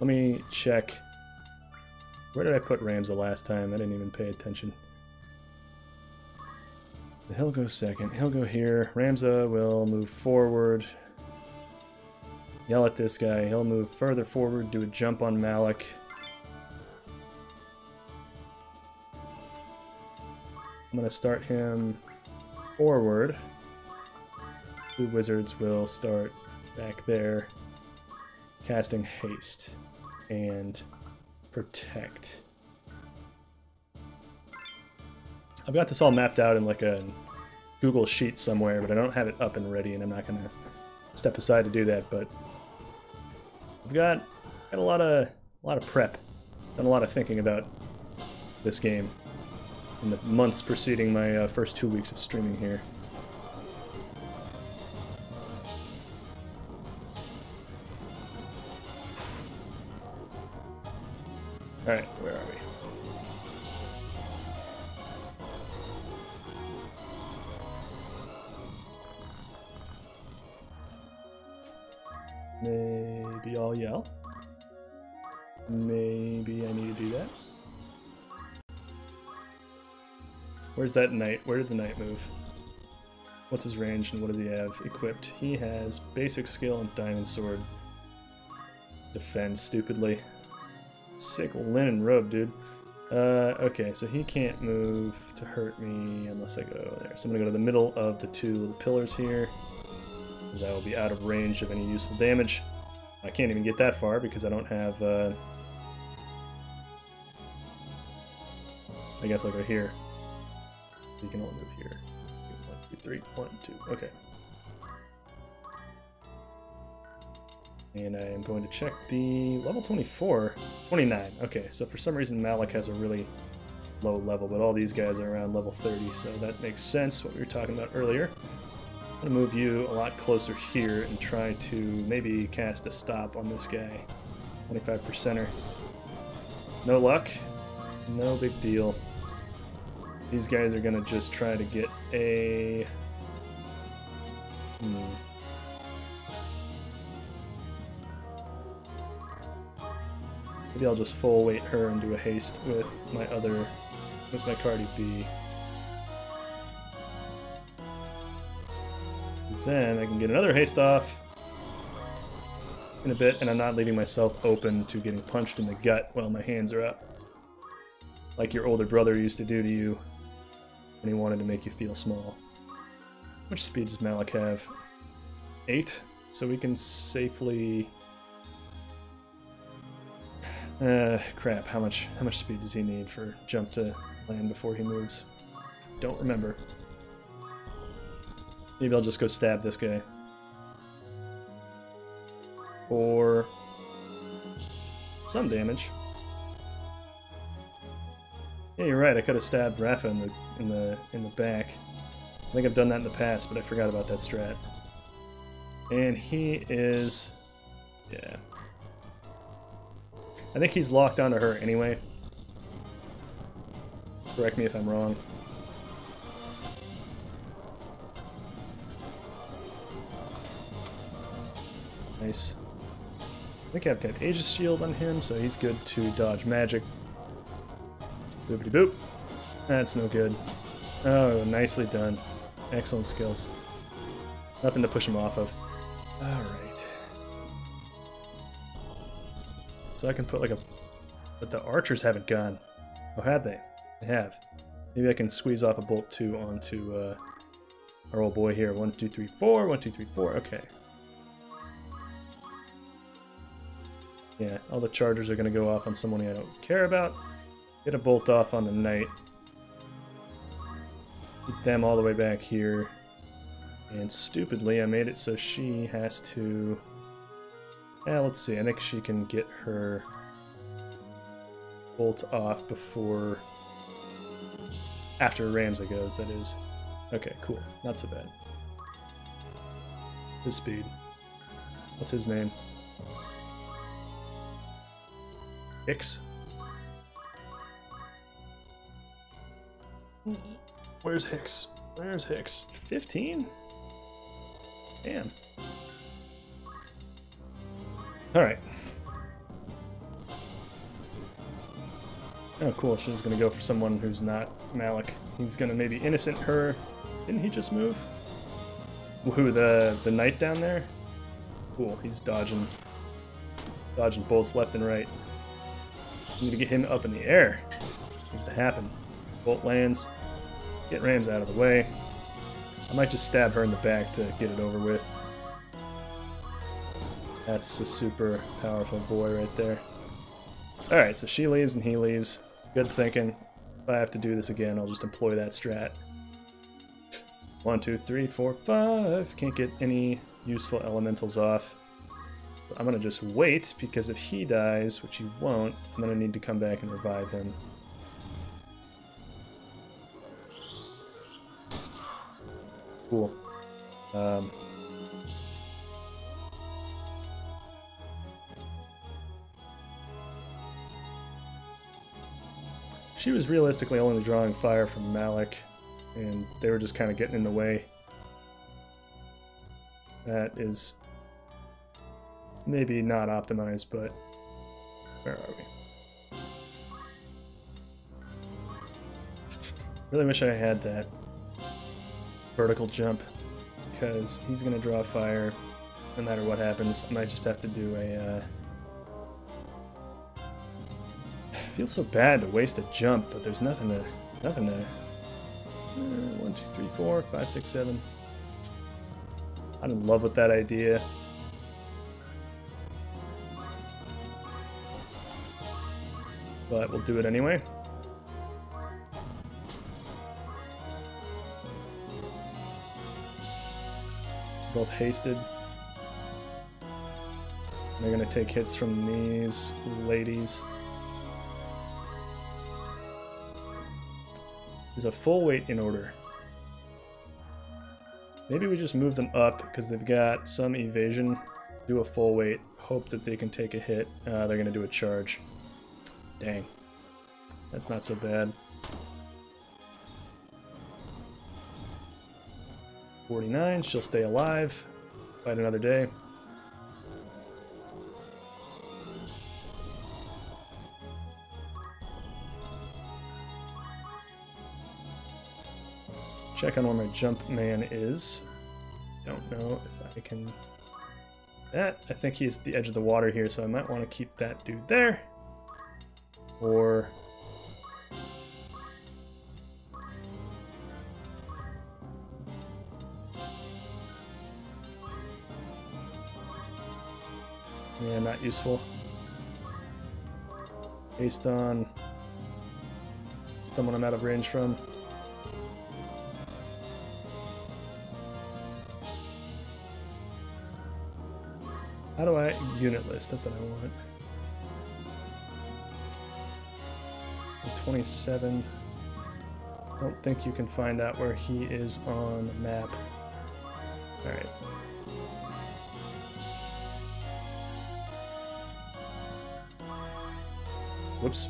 Let me check. Where did I put Ramza last time? I didn't even pay attention. He'll go second. He'll go here. Ramza will move forward. Yell at this guy. He'll move further forward, do a jump on Malik. I'm going to start him forward. Two wizards will start back there, casting haste and protect. I've got this all mapped out in like a Google Sheet somewhere, but I don't have it up and ready, and I'm not going to step aside to do that. But I've got got a lot of a lot of prep, done a lot of thinking about this game in the months preceding my uh, first two weeks of streaming here. Where's that knight? Where did the knight move? What's his range and what does he have equipped? He has basic skill and diamond sword. Defend stupidly. Sick linen robe, dude. Uh, okay, so he can't move to hurt me unless I go there. So I'm gonna go to the middle of the two little pillars here. Because I will be out of range of any useful damage. I can't even get that far because I don't have, uh, I guess I'll go here. You can only move here. One, two, three, one, two. Okay. And I am going to check the level 24. 29. Okay, so for some reason Malik has a really low level, but all these guys are around level 30, so that makes sense, what we were talking about earlier. I'm to move you a lot closer here and try to maybe cast a stop on this guy. 25%er. No luck. No big deal. These guys are gonna just try to get a... Hmm. Maybe I'll just full weight her and do a haste with my other... with my Cardi B. Then I can get another haste off in a bit, and I'm not leaving myself open to getting punched in the gut while my hands are up. Like your older brother used to do to you when he wanted to make you feel small. How much speed does Malik have? Eight? So we can safely... Uh, crap, how much, how much speed does he need for jump to land before he moves? Don't remember. Maybe I'll just go stab this guy. Or some damage. Yeah, you're right. I could have stabbed Rafa in the in the in the back. I think I've done that in the past, but I forgot about that strat. And he is, yeah. I think he's locked onto her anyway. Correct me if I'm wrong. Nice. I think I've got Aegis Shield on him, so he's good to dodge magic. Boopity boop. That's no good. Oh, nicely done. Excellent skills. Nothing to push him off of. Alright. So I can put like a... But the archers haven't gone. Oh, have they? They have. Maybe I can squeeze off a bolt 2 onto uh, our old boy here. One, two, three, four. One, two, three, four. Okay. Yeah, all the chargers are going to go off on someone I don't care about. Get a bolt off on the knight. Get them all the way back here. And stupidly, I made it so she has to... Yeah, let's see. I think she can get her bolt off before... After Ramza goes, that is. Okay, cool. Not so bad. His speed. What's his name? Hicks? Where's Hicks? Where's Hicks? 15? Damn. Alright. Oh, cool. She's gonna go for someone who's not Malik. He's gonna maybe innocent her. Didn't he just move? Who, the, the knight down there? Cool, he's dodging. Dodging bolts left and right. Need to get him up in the air. Needs to happen. Bolt lands. Get Rams out of the way. I might just stab her in the back to get it over with. That's a super powerful boy right there. Alright, so she leaves and he leaves. Good thinking. If I have to do this again, I'll just employ that strat. One, two, three, four, five. Can't get any useful elementals off. I'm gonna just wait, because if he dies, which he won't, I'm gonna need to come back and revive him. Cool. Um, she was realistically only drawing fire from Malik, and they were just kind of getting in the way. That is maybe not optimized, but where are we? Really wish I had that vertical jump because he's going to draw fire no matter what happens. I might just have to do a... Uh... feels so bad to waste a jump, but there's nothing to... nothing to... Uh, one, two, three, four, five, six, seven. I'm in love with that idea. But we'll do it anyway. Both hasted. They're gonna take hits from these ladies. Is a full weight in order. Maybe we just move them up because they've got some evasion. Do a full weight. Hope that they can take a hit. Uh, they're gonna do a charge. Dang. That's not so bad. 49, she'll stay alive. Fight another day. Check on where my jump man is. Don't know if I can... That, I think he's the edge of the water here, so I might want to keep that dude there. Or not useful. Based on someone I'm out of range from. How do I unit list? That's what I want. 27. Don't think you can find out where he is on the map. Alright. Whoops.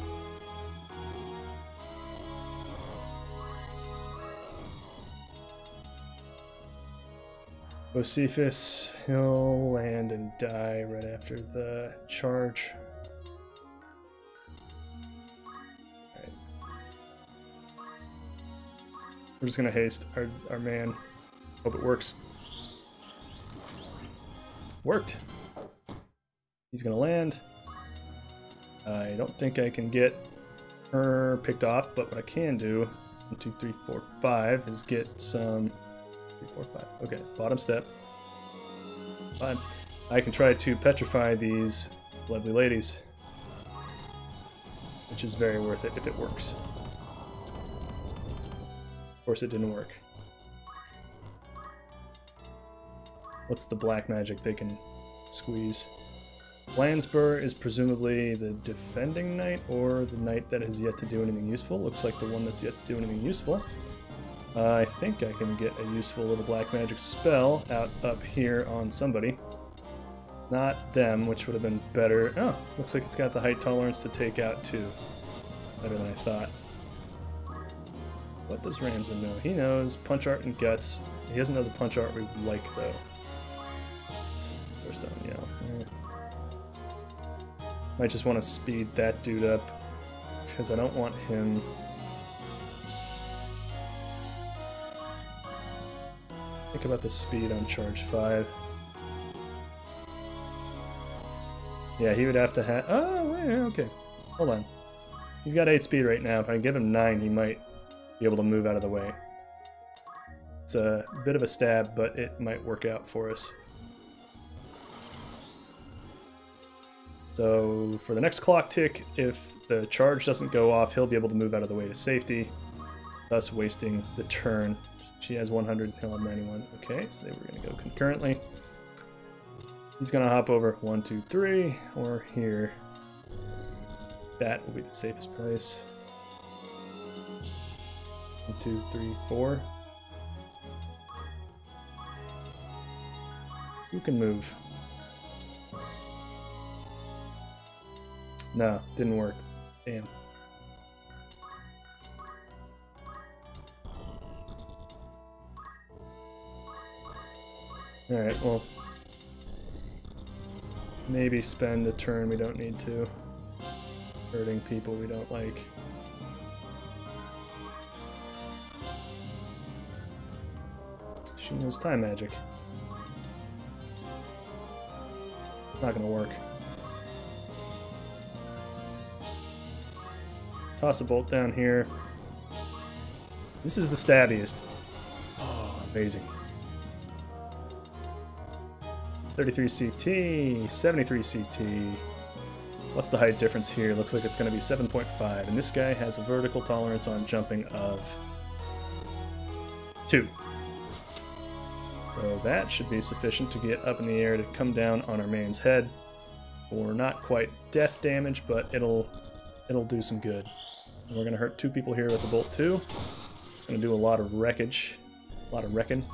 Bocephus, he'll land and die right after the charge. Right. We're just gonna haste our, our man. Hope it works. Worked. He's gonna land. I don't think I can get her picked off, but what I can do, one, two, three, four, five, is get some, three, four, five, okay, bottom step. Fine. I can try to petrify these lovely ladies, which is very worth it if it works. Of course it didn't work. What's the black magic they can squeeze? Lansbur is presumably the defending knight or the knight that has yet to do anything useful. Looks like the one that's yet to do anything useful. Uh, I think I can get a useful little black magic spell out up here on somebody. Not them, which would have been better. Oh, looks like it's got the height tolerance to take out too. Better than I thought. What does Ramsden know? He knows punch art and guts. He doesn't know the punch art we like though. First yeah. Might just want to speed that dude up because I don't want him... Think about the speed on charge 5. Yeah, he would have to have... Oh, yeah, okay. Hold on. He's got 8 speed right now. If I give him 9, he might be able to move out of the way. It's a bit of a stab, but it might work out for us. So for the next clock tick, if the charge doesn't go off, he'll be able to move out of the way to safety, thus wasting the turn. She has 100, he'll have 91. Okay, so they were going to go concurrently. He's going to hop over one, two, three, or here. That will be the safest place. One, two, three, four. Who can move? No, didn't work. Damn. Alright, well. Maybe spend a turn we don't need to. Hurting people we don't like. She knows time magic. Not gonna work. Toss a bolt down here. This is the stabbiest. Oh, amazing. 33 CT, 73 CT. What's the height difference here? Looks like it's going to be 7.5, and this guy has a vertical tolerance on jumping of 2. So that should be sufficient to get up in the air to come down on our man's head. Or not quite death damage, but it'll it'll do some good. And we're going to hurt two people here with the Bolt too. Going to do a lot of wreckage. A lot of wrecking.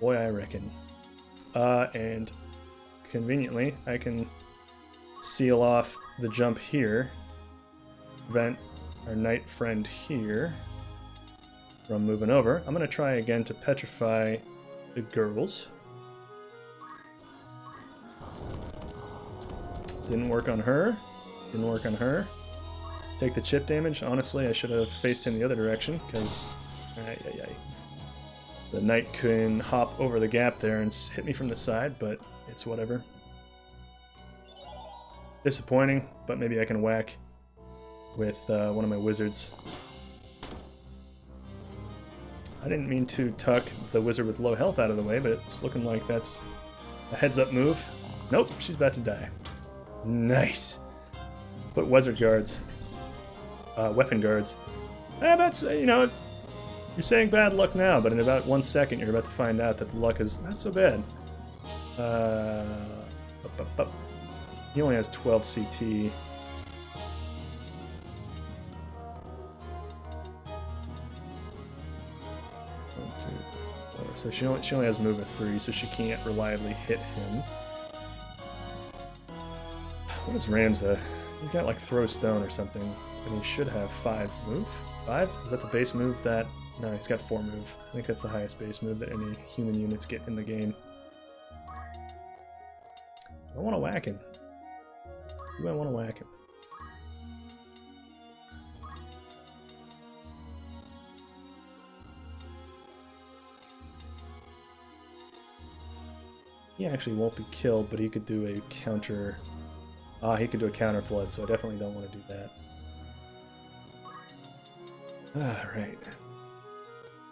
Boy, I reckon. Uh, and conveniently, I can seal off the jump here. Prevent our knight friend here from moving over. I'm going to try again to petrify the girls. Didn't work on her. Didn't work on her take the chip damage. Honestly, I should have faced him the other direction, because the knight can hop over the gap there and hit me from the side, but it's whatever. Disappointing, but maybe I can whack with uh, one of my wizards. I didn't mean to tuck the wizard with low health out of the way, but it's looking like that's a heads-up move. Nope, she's about to die. Nice. Put wizard guards uh, weapon guards. Eh, that's, you know, you're saying bad luck now, but in about one second you're about to find out that the luck is not so bad. Uh, up, up, up. He only has 12 CT. So she only, she only has move of 3, so she can't reliably hit him. What is Ramza? He's got like throw stone or something. And he should have five move. Five? Is that the base move that... No, he's got four move. I think that's the highest base move that any human units get in the game. I want to whack him. Do I want to whack him? He actually won't be killed, but he could do a counter... Ah, he could do a counter flood, so I definitely don't want to do that. Alright.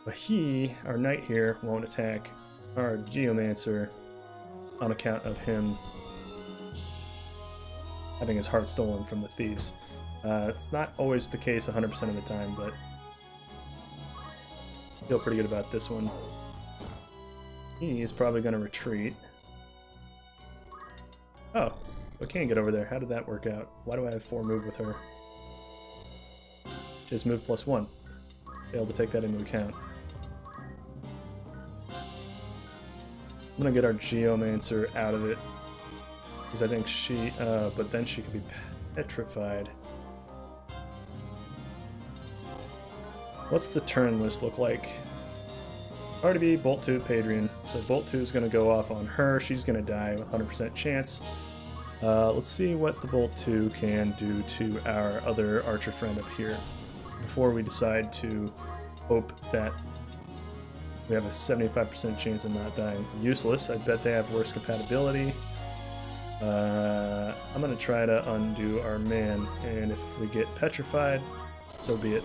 But he, our knight here, won't attack our Geomancer on account of him having his heart stolen from the thieves. Uh, it's not always the case 100% of the time, but feel pretty good about this one. He is probably going to retreat. Oh, I can't get over there. How did that work out? Why do I have four move with her? Just move plus one. Failed to take that into account. I'm gonna get our Geomancer out of it. Because I think she, uh, but then she could be petrified. What's the turn list look like? RDB, Bolt 2, Padrian. So Bolt 2 is going to go off on her. She's going to die, 100% chance. Uh, let's see what the Bolt 2 can do to our other archer friend up here before we decide to hope that we have a 75% chance of not dying. Useless. I bet they have worse compatibility. Uh, I'm going to try to undo our man, and if we get petrified, so be it.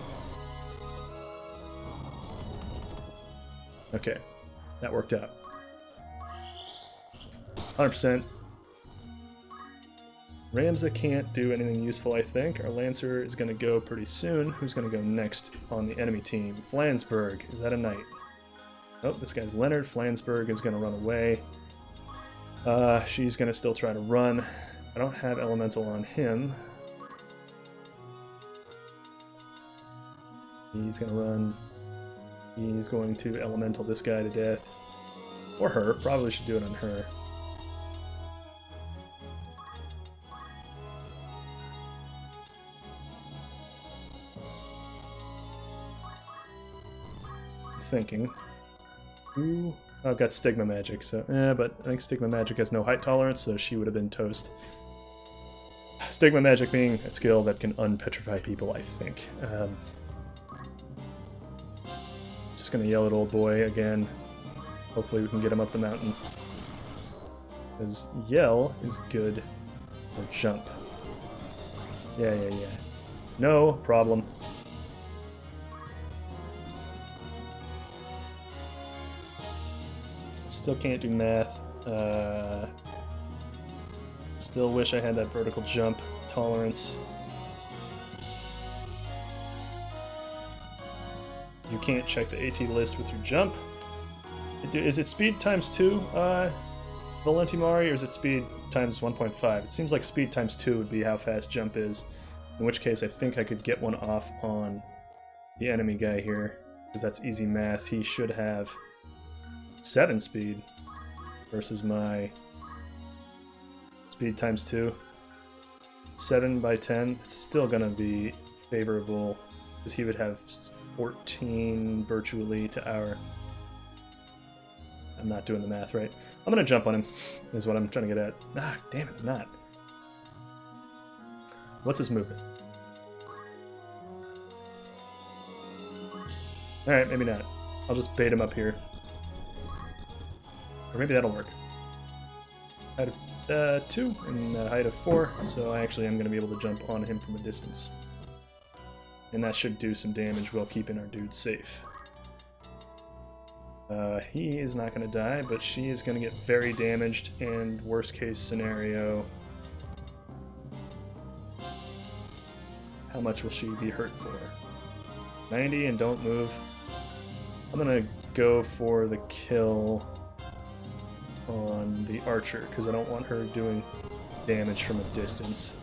Okay, that worked out. 100%. Ramza can't do anything useful, I think. Our Lancer is going to go pretty soon. Who's going to go next on the enemy team? Flansburgh. Is that a knight? Oh, this guy's Leonard. Flansburgh is going to run away. Uh, she's going to still try to run. I don't have Elemental on him. He's going to run. He's going to Elemental this guy to death. Or her. Probably should do it on her. Thinking. Ooh. Oh, I've got Stigma Magic, so eh, but I think Stigma Magic has no height tolerance, so she would have been toast. Stigma Magic being a skill that can unpetrify people, I think. Um, just gonna yell at old boy again. Hopefully we can get him up the mountain. Because yell is good for jump. Yeah, yeah, yeah. No problem. Still can't do math. Uh, still wish I had that vertical jump tolerance. You can't check the AT list with your jump. Is it speed times 2, uh, Valentimari, or is it speed times 1.5? It seems like speed times 2 would be how fast jump is, in which case I think I could get one off on the enemy guy here, because that's easy math. He should have 7 speed versus my speed times 2. 7 by 10, it's still going to be favorable because he would have 14 virtually to our... I'm not doing the math right. I'm going to jump on him, is what I'm trying to get at. Ah, damn it, I'm not. What's his movement? Alright, maybe not. I'll just bait him up here. Or maybe that'll work. Height of uh, 2 and uh, height of 4, so I actually am going to be able to jump on him from a distance. And that should do some damage while keeping our dude safe. Uh, he is not going to die, but she is going to get very damaged, and worst case scenario... How much will she be hurt for? 90 and don't move. I'm going to go for the kill on the archer because I don't want her doing damage from a distance.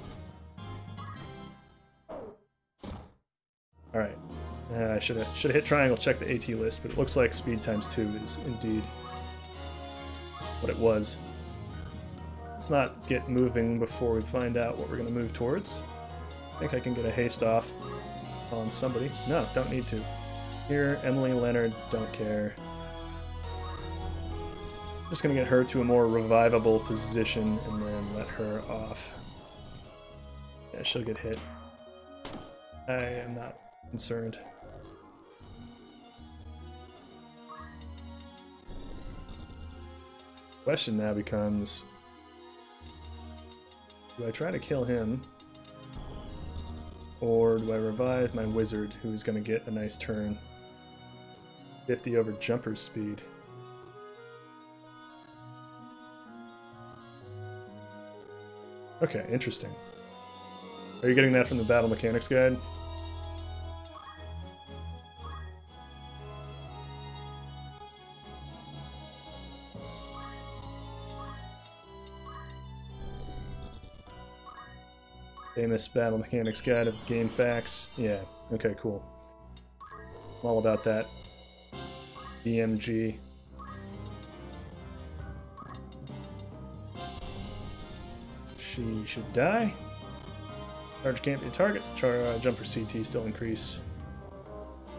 Alright. Uh, I should have should have hit triangle, check the AT list, but it looks like speed times 2 is indeed what it was. Let's not get moving before we find out what we're going to move towards. I think I can get a haste off on somebody. No, don't need to. Here, Emily Leonard, don't care. Just gonna get her to a more revivable position and then let her off. Yeah, she'll get hit. I am not concerned. Question now becomes, do I try to kill him? Or do I revive my wizard who's going to get a nice turn? 50 over jumper speed. Okay, interesting. Are you getting that from the Battle Mechanics Guide? Famous Battle Mechanics Guide of GameFAQs. Yeah, okay, cool. I'm all about that. BMG. She should die. Charge can't be a target. Char uh, jumper CT still increase.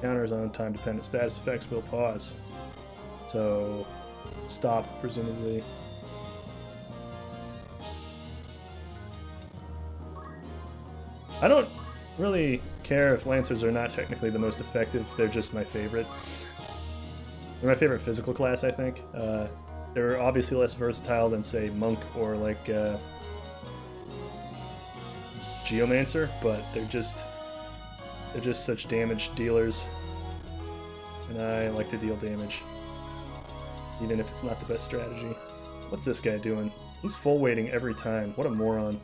Counters on time dependent status effects will pause. So stop, presumably. I don't really care if Lancers are not technically the most effective, they're just my favorite. They're my favorite physical class, I think. Uh, they're obviously less versatile than, say, Monk or like uh, Geomancer, but they're just they're just such damage dealers. And I like to deal damage. Even if it's not the best strategy. What's this guy doing? He's full weighting every time. What a moron.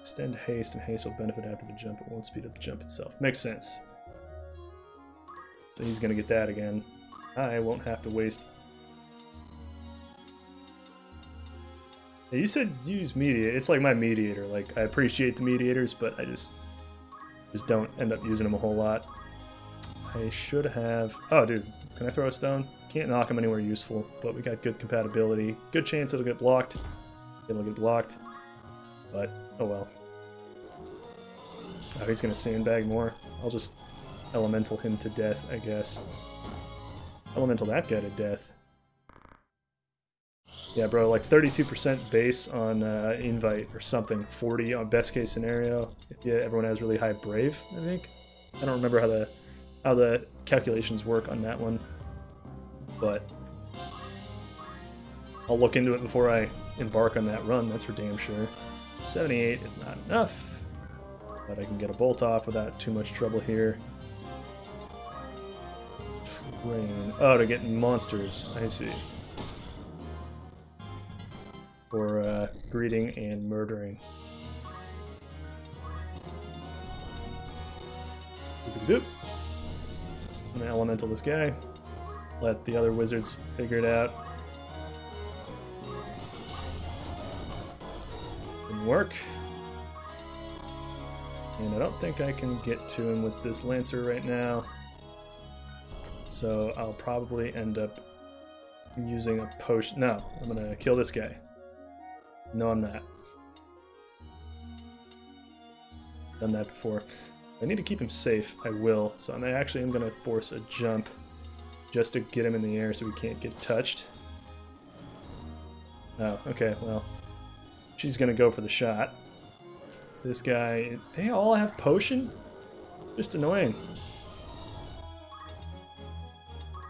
Extend haste, and haste will benefit after the jump. It won't speed up the jump itself. Makes sense. So he's gonna get that again. I won't have to waste. You said use mediator. It's like my mediator. Like I appreciate the mediators, but I just just don't end up using them a whole lot. I should have... Oh, dude. Can I throw a stone? Can't knock him anywhere useful, but we got good compatibility. Good chance it'll get blocked. It'll get blocked. But, oh well. Oh, he's gonna sandbag more. I'll just elemental him to death, I guess. Elemental that guy to death. Yeah, bro, like 32% base on uh, invite or something. 40 on best case scenario. If yeah, everyone has really high brave, I think. I don't remember how the how the calculations work on that one, but I'll look into it before I embark on that run. That's for damn sure. 78 is not enough, but I can get a bolt off without too much trouble here. Train. Oh, to get monsters. I see for uh, breeding and murdering. I'm gonna elemental this guy. Let the other wizards figure it out. Didn't work. And I don't think I can get to him with this Lancer right now. So I'll probably end up using a potion. No, I'm gonna kill this guy. No, I'm not. Done that before. I need to keep him safe. I will. So I'm actually am going to force a jump just to get him in the air so he can't get touched. Oh, okay, well. She's going to go for the shot. This guy, they all have potion? Just annoying.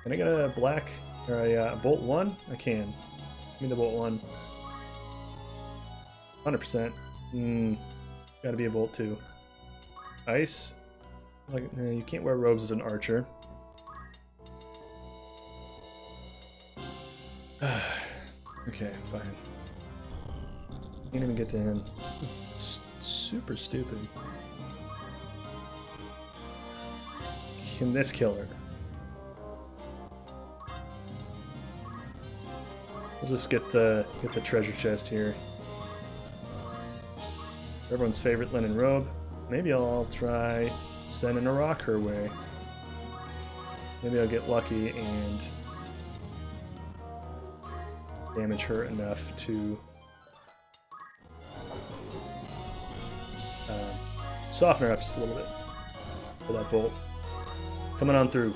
Can I get a black, or a uh, bolt one? I can. Give me the bolt one. 100%. Hmm. Gotta be a bolt too. Ice. Like you can't wear robes as an archer. okay, fine. Can't even get to him. super stupid. Can this killer? We'll just get the get the treasure chest here. Everyone's favorite linen robe. Maybe I'll try sending a rock her way. Maybe I'll get lucky and damage her enough to uh, soften her up just a little bit for that bolt. Coming on through.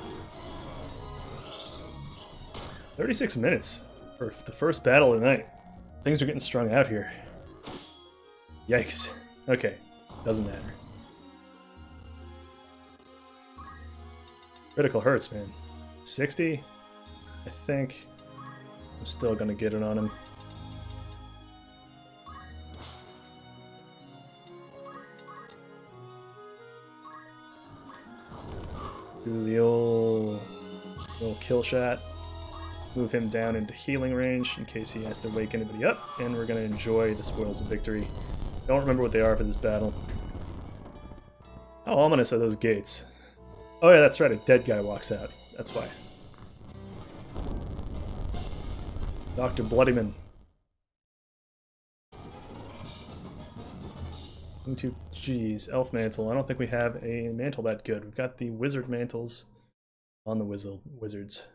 36 minutes for the first battle of the night. Things are getting strung out here. Yikes. Okay, doesn't matter. Critical hurts, man. 60? I think I'm still gonna get it on him. Do the old little kill shot. Move him down into healing range in case he has to wake anybody up, and we're gonna enjoy the spoils of victory. Don't remember what they are for this battle. How ominous are those gates? Oh yeah, that's right, a dead guy walks out. That's why. Dr. Bloodyman. Into geez, elf mantle. I don't think we have a mantle that good. We've got the wizard mantles on the wizard wizards.